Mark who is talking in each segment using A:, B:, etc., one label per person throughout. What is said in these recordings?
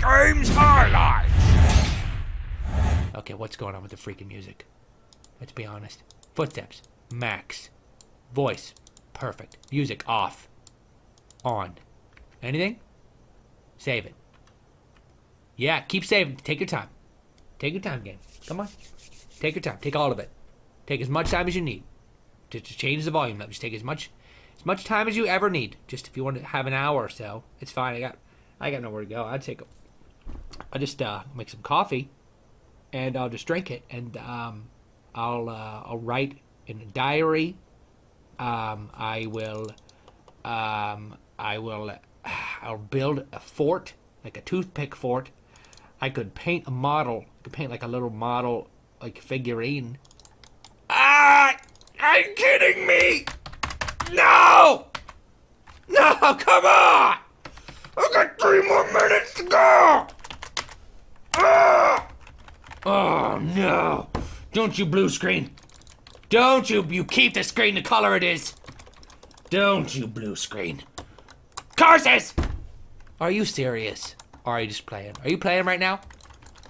A: Games highlights.
B: Okay, what's going on with the freaking music? Let's be honest. Footsteps, max. Voice, perfect. Music off. On. Anything? Save it. Yeah, keep saving. Take your time. Take your time, game. Come on. Take your time. Take all of it. Take as much time as you need to, to change the volume up. Just take as much as much time as you ever need. Just if you want to have an hour or so, it's fine. I got I got nowhere to go. I'd take. I'll just uh, make some coffee, and I'll just drink it, and um, I'll uh, I'll write in a diary. Um, I will. Um, I will. I'll build a fort, like a toothpick fort. I could paint a model. I could paint like a little model, like figurine. Ah! Are you kidding me? No! No, come on! I got three more minutes to go! Oh no! Don't you blue screen! Don't you you keep the screen the color it is! Don't you blue screen! Curses! Are you serious? Or are you just playing? Are you playing right now?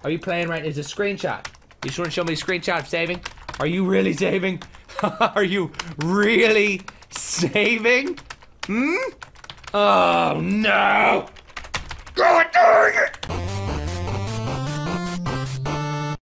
B: Are you playing right? Is a screenshot? You just want to show me a screenshot of saving? Are you really saving? are you really saving? Hmm? Oh no!
A: God dang it!